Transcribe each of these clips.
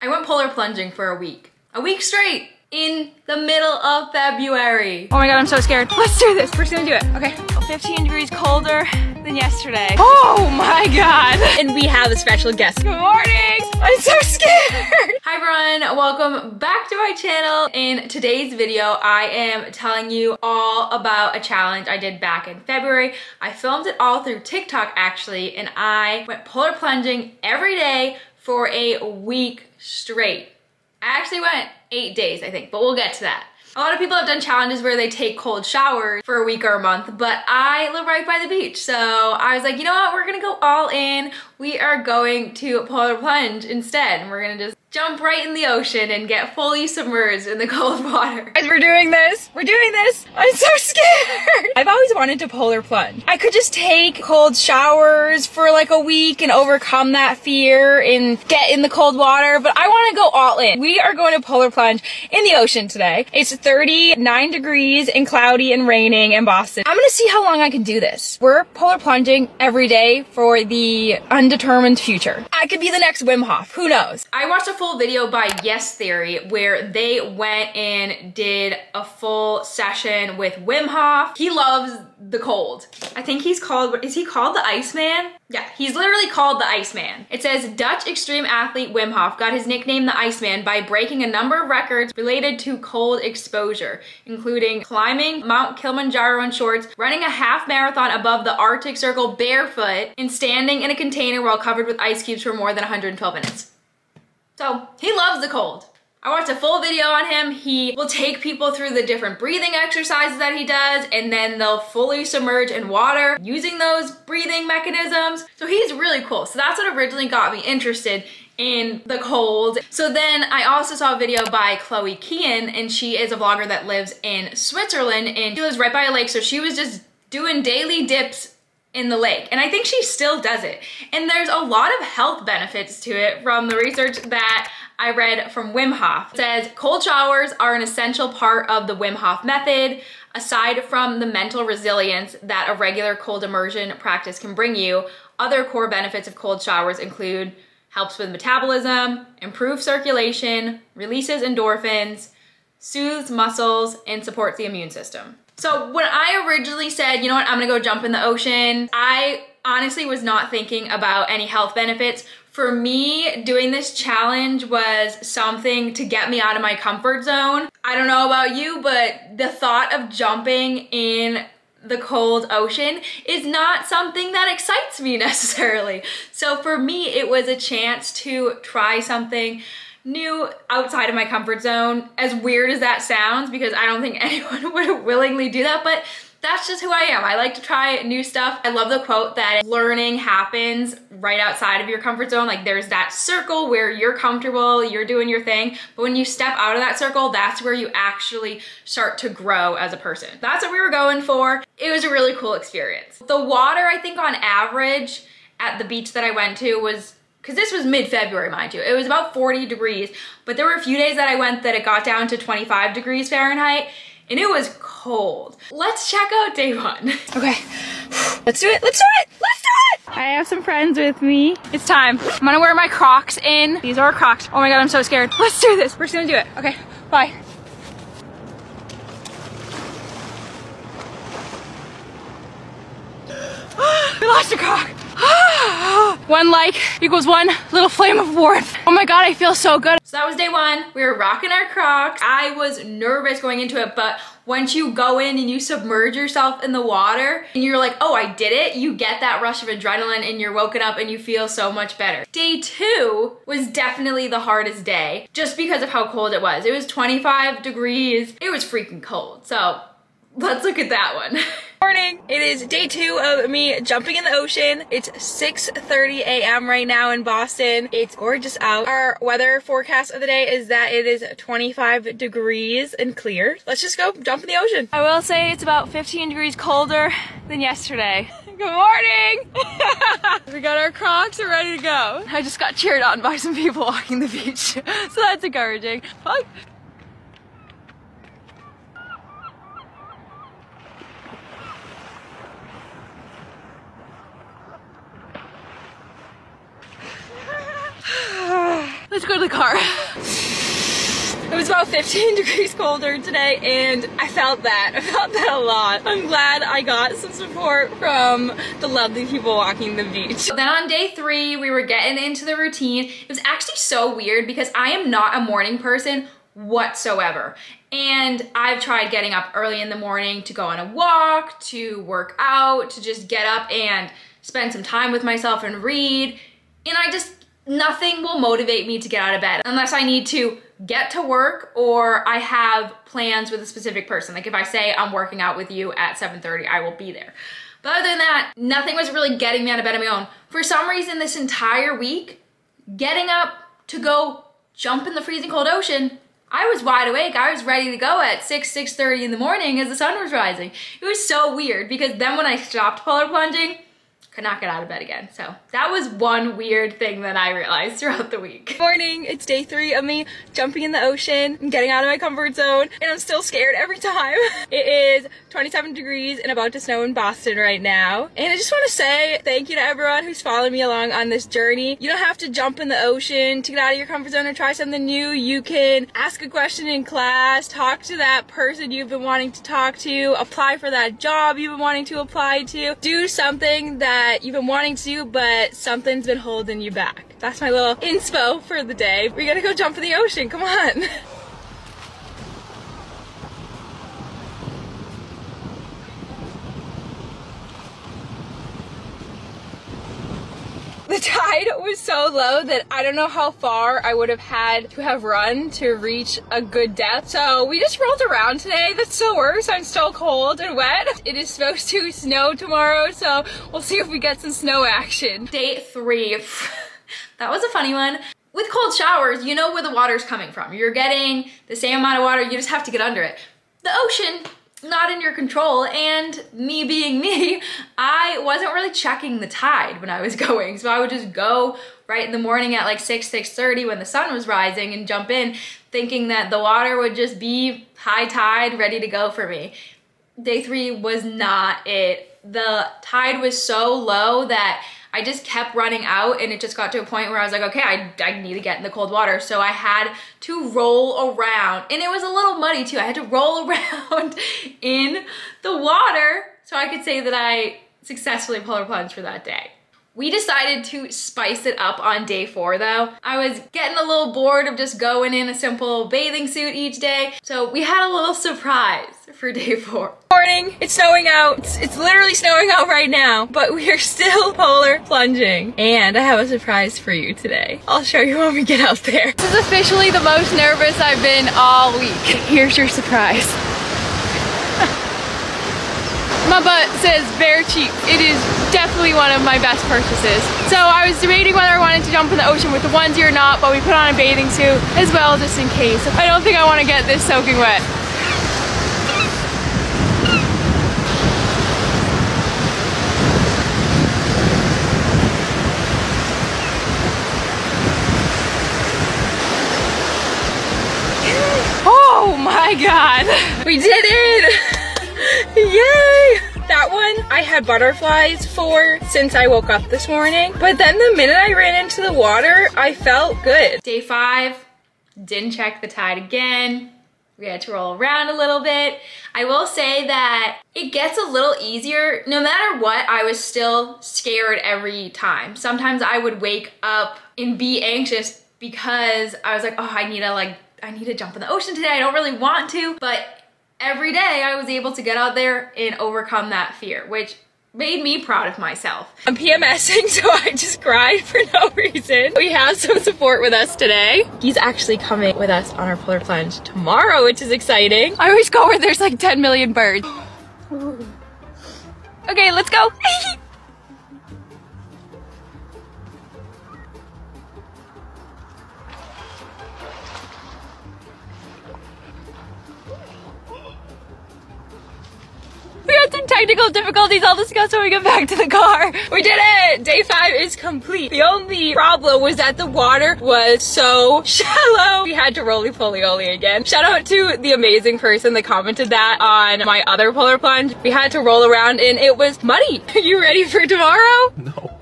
I went polar plunging for a week. A week straight in the middle of February. Oh my god, I'm so scared. Let's do this. We're just gonna do it. Okay. 15 degrees colder than yesterday. Oh my god. And we have a special guest. Good morning. I'm so scared. Hi everyone, welcome back to my channel. In today's video, I am telling you all about a challenge I did back in February. I filmed it all through TikTok actually, and I went polar plunging every day for a week straight. I actually went eight days, I think, but we'll get to that. A lot of people have done challenges where they take cold showers for a week or a month, but I live right by the beach. So I was like, you know what? We're gonna go all in. We are going to polar plunge instead. And we're gonna just jump right in the ocean and get fully submerged in the cold water. Guys, we're doing this. We're doing this. I'm so scared. I've always wanted to polar plunge. I could just take cold showers for like a week and overcome that fear and get in the cold water, but I want to go all in. We are going to polar plunge in the ocean today. It's 39 degrees and cloudy and raining in Boston. I'm gonna see how long I can do this. We're polar plunging every day for the undetermined future. I could be the next Wim Hof. Who knows? I watched a full video by Yes Theory where they went and did a full session with Wim Hof. He loves the cold. I think he's called, is he called the Iceman? Yeah, he's literally called the Iceman. It says Dutch extreme athlete Wim Hof got his nickname the Iceman by breaking a number of records related to cold exposure, including climbing Mount Kilimanjaro in shorts, running a half marathon above the Arctic Circle barefoot, and standing in a container while covered with ice cubes for more than 112 minutes. So he loves the cold. I watched a full video on him. He will take people through the different breathing exercises that he does and then they'll fully submerge in water using those breathing mechanisms. So he's really cool. So that's what originally got me interested in the cold. So then I also saw a video by Chloe Kean and she is a vlogger that lives in Switzerland and she lives right by a lake. So she was just doing daily dips in the lake. And I think she still does it. And there's a lot of health benefits to it from the research that I read from Wim Hof. It says cold showers are an essential part of the Wim Hof method. Aside from the mental resilience that a regular cold immersion practice can bring you, other core benefits of cold showers include helps with metabolism, improves circulation, releases endorphins, soothes muscles, and supports the immune system. So when I originally said, you know what, I'm gonna go jump in the ocean, I honestly was not thinking about any health benefits. For me, doing this challenge was something to get me out of my comfort zone. I don't know about you, but the thought of jumping in the cold ocean is not something that excites me necessarily. So for me, it was a chance to try something new outside of my comfort zone. As weird as that sounds, because I don't think anyone would willingly do that, but that's just who I am. I like to try new stuff. I love the quote that learning happens right outside of your comfort zone. Like there's that circle where you're comfortable, you're doing your thing, but when you step out of that circle, that's where you actually start to grow as a person. That's what we were going for. It was a really cool experience. The water, I think on average at the beach that I went to was because this was mid-February, mind you. It was about 40 degrees, but there were a few days that I went that it got down to 25 degrees Fahrenheit, and it was cold. Let's check out day one. Okay, let's do it, let's do it, let's do it! I have some friends with me. It's time. I'm gonna wear my Crocs in. These are Crocs. Oh my God, I'm so scared. Let's do this. We're just gonna do it. Okay, bye. we lost a Croc. one like equals one little flame of warmth. Oh my God, I feel so good. So that was day one. We were rocking our Crocs. I was nervous going into it, but once you go in and you submerge yourself in the water and you're like, oh, I did it, you get that rush of adrenaline and you're woken up and you feel so much better. Day two was definitely the hardest day just because of how cold it was. It was 25 degrees. It was freaking cold. So let's look at that one. Morning! It is day two of me jumping in the ocean. It's 6.30 a.m. right now in Boston. It's gorgeous out. Our weather forecast of the day is that it is 25 degrees and clear. Let's just go jump in the ocean. I will say it's about 15 degrees colder than yesterday. Good morning! we got our Crocs, we're ready to go. I just got cheered on by some people walking the beach, so that's encouraging. Bye. The car. It was about 15 degrees colder today and I felt that. I felt that a lot. I'm glad I got some support from the lovely people walking the beach. Then on day three, we were getting into the routine. It was actually so weird because I am not a morning person whatsoever. And I've tried getting up early in the morning to go on a walk, to work out, to just get up and spend some time with myself and read. And I just, nothing will motivate me to get out of bed unless I need to get to work or I have plans with a specific person. Like if I say I'm working out with you at 7.30, I will be there. But other than that, nothing was really getting me out of bed on my own. For some reason this entire week, getting up to go jump in the freezing cold ocean, I was wide awake. I was ready to go at 6, 6.30 in the morning as the sun was rising. It was so weird because then when I stopped polar plunging, could not get out of bed again. So that was one weird thing that I realized throughout the week. Morning, it's day three of me jumping in the ocean and getting out of my comfort zone and I'm still scared every time. It is 27 degrees and about to snow in Boston right now. And I just want to say thank you to everyone who's following me along on this journey. You don't have to jump in the ocean to get out of your comfort zone and try something new. You can ask a question in class, talk to that person you've been wanting to talk to, apply for that job you've been wanting to apply to, do something that that you've been wanting to but something's been holding you back. That's my little inspo for the day. We gotta go jump in the ocean, come on. The tide was so low that I don't know how far I would have had to have run to reach a good depth. So we just rolled around today. That still works. I'm still cold and wet. It is supposed to snow tomorrow, so we'll see if we get some snow action. Day three. that was a funny one. With cold showers, you know where the water's coming from. You're getting the same amount of water, you just have to get under it. The ocean, not in your control and me being me, I wasn't really checking the tide when I was going. So I would just go right in the morning at like 6, 6.30 when the sun was rising and jump in thinking that the water would just be high tide ready to go for me. Day three was not it. The tide was so low that I just kept running out and it just got to a point where I was like, okay, I, I need to get in the cold water. So I had to roll around and it was a little muddy too. I had to roll around in the water so I could say that I successfully polar plunged for that day. We decided to spice it up on day four though. I was getting a little bored of just going in a simple bathing suit each day. So we had a little surprise for day four. Morning, it's snowing out. It's, it's literally snowing out right now, but we are still polar plunging. And I have a surprise for you today. I'll show you when we get out there. This is officially the most nervous I've been all week. Here's your surprise. Butt says very cheap. It is definitely one of my best purchases. So I was debating whether I wanted to jump in the ocean with the onesie or not, but we put on a bathing suit as well just in case. I don't think I want to get this soaking wet. Oh my god! We did it! Yay! That one I had butterflies for since I woke up this morning. But then the minute I ran into the water, I felt good. Day five, didn't check the tide again. We had to roll around a little bit. I will say that it gets a little easier. No matter what, I was still scared every time. Sometimes I would wake up and be anxious because I was like, oh, I need to like, I need to jump in the ocean today. I don't really want to, but every day I was able to get out there and overcome that fear, which made me proud of myself. I'm PMSing, so I just cried for no reason. We have some support with us today. He's actually coming with us on our polar plunge tomorrow, which is exciting. I always go where there's like 10 million birds. okay, let's go. We had some technical difficulties I'll discuss when we get back to the car. We did it! Day five is complete. The only problem was that the water was so shallow. We had to roly-poly-oly again. Shout out to the amazing person that commented that on my other polar plunge. We had to roll around and it was muddy. Are you ready for tomorrow? No.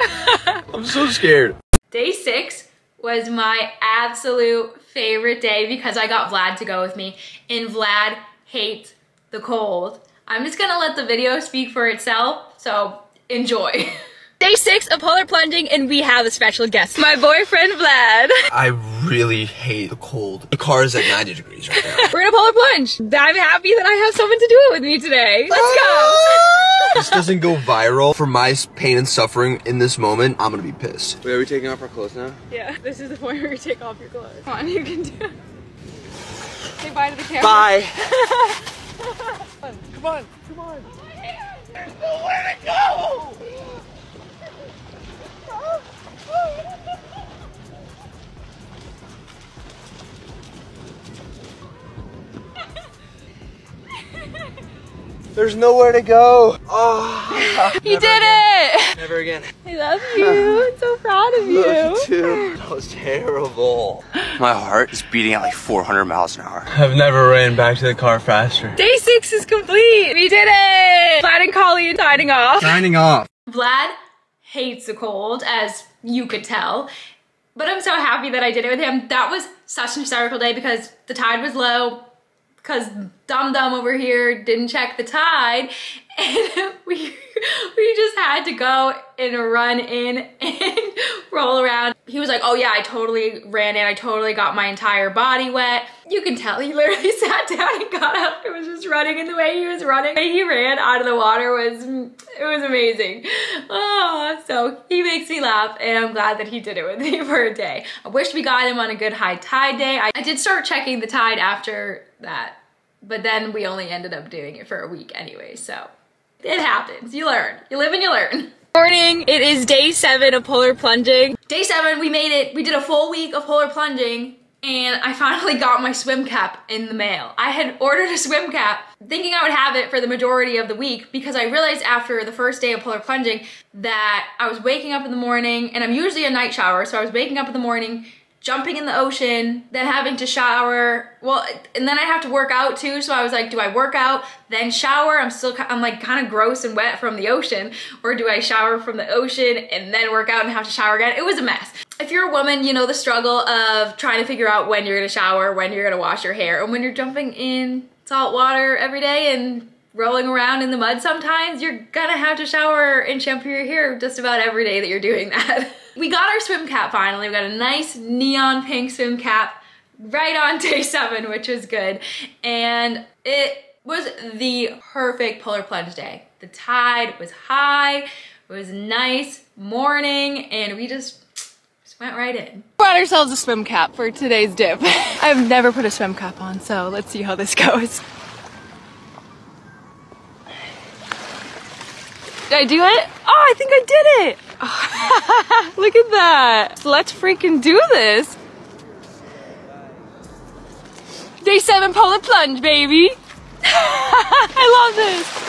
I'm so scared. Day six was my absolute favorite day because I got Vlad to go with me and Vlad hates the cold. I'm just gonna let the video speak for itself, so enjoy. Day six of polar plunging, and we have a special guest, my boyfriend Vlad. I really hate the cold. The car is at 90 degrees right now. We're gonna polar plunge. I'm happy that I have someone to do it with me today. Let's go. this doesn't go viral for my pain and suffering in this moment, I'm gonna be pissed. Wait, are we taking off our clothes now? Yeah, this is the point where you take off your clothes. Come on, you can do it. Say bye to the camera. Bye. come on, come on. There's nowhere to go. Ah. There's nowhere to go. Oh, you did it. Never again. I love you. I'm so proud of you. Love you too. That was terrible. My heart is beating at like 400 miles an hour. I've never ran back to the car faster. Day six is complete. We did it. Vlad and Colleen signing off. Signing off. Vlad hates the cold, as you could tell. But I'm so happy that I did it with him. That was such an hysterical day because the tide was low, because Dum Dum over here didn't check the tide, and we we just had to go and run in and roll around. He was like, oh yeah, I totally ran in. I totally got my entire body wet. You can tell he literally sat down and got up and was just running in the way he was running. The way he ran out of the water was, it was amazing. Oh, so he makes me laugh and I'm glad that he did it with me for a day. I wish we got him on a good high tide day. I, I did start checking the tide after that, but then we only ended up doing it for a week anyway, so it happens. You learn. You live and you learn. Morning, it is day seven of polar plunging. Day seven, we made it. We did a full week of polar plunging and I finally got my swim cap in the mail. I had ordered a swim cap thinking I would have it for the majority of the week because I realized after the first day of polar plunging that I was waking up in the morning and I'm usually a night shower so I was waking up in the morning jumping in the ocean, then having to shower. Well, and then I have to work out too. So I was like, do I work out, then shower? I'm still, I'm like kind of gross and wet from the ocean. Or do I shower from the ocean and then work out and have to shower again? It was a mess. If you're a woman, you know the struggle of trying to figure out when you're gonna shower, when you're gonna wash your hair, and when you're jumping in salt water every day and rolling around in the mud sometimes, you're gonna have to shower and shampoo your hair just about every day that you're doing that. we got our swim cap finally. We got a nice neon pink swim cap right on day seven, which was good. And it was the perfect polar plunge day. The tide was high, it was nice morning, and we just just went right in. Brought ourselves a swim cap for today's dip. I've never put a swim cap on, so let's see how this goes. Did I do it? Oh, I think I did it. Oh, look at that. Let's freaking do this. Day seven polar plunge, baby. I love this.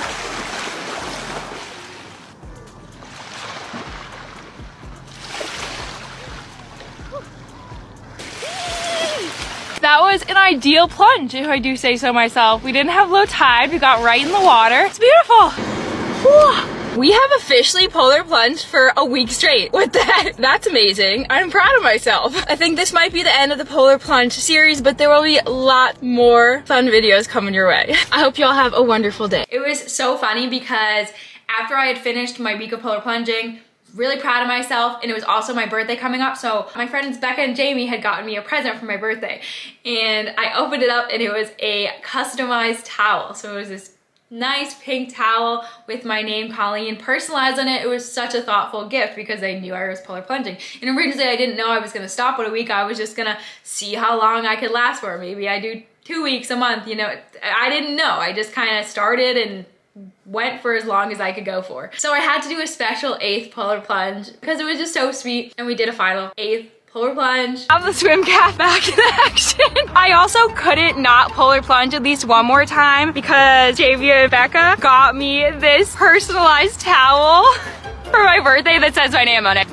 That was an ideal plunge, if I do say so myself. We didn't have low tide, we got right in the water. It's beautiful. We have officially polar plunged for a week straight with that. That's amazing. I'm proud of myself. I think this might be the end of the polar plunge series, but there will be a lot more fun videos coming your way. I hope you all have a wonderful day. It was so funny because after I had finished my week of polar plunging, really proud of myself and it was also my birthday coming up so my friends Becca and Jamie had gotten me a present for my birthday and I opened it up and it was a customized towel so it was this nice pink towel with my name Colleen personalized on it. It was such a thoughtful gift because I knew I was polar plunging. And originally I didn't know I was gonna stop in a week. I was just gonna see how long I could last for. Maybe I do two weeks, a month, you know. I didn't know. I just kind of started and went for as long as I could go for. So I had to do a special eighth polar plunge because it was just so sweet. And we did a final eighth polar plunge. Have the swim cap back in action. I also couldn't not polar plunge at least one more time because Javia and Becca got me this personalized towel for my birthday that says my name on it.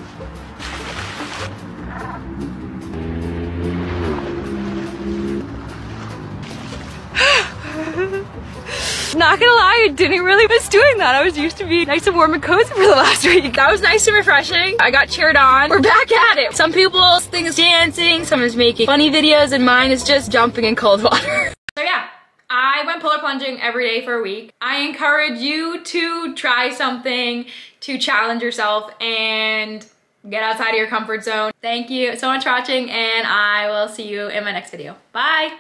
Not gonna lie, I didn't really miss doing that. I was used to be nice and warm and cozy for the last week. That was nice and refreshing. I got cheered on. We're back at it. Some people's thing is dancing, some is making funny videos, and mine is just jumping in cold water. So yeah, I went polar plunging every day for a week. I encourage you to try something to challenge yourself and get outside of your comfort zone. Thank you so much for watching and I will see you in my next video. Bye!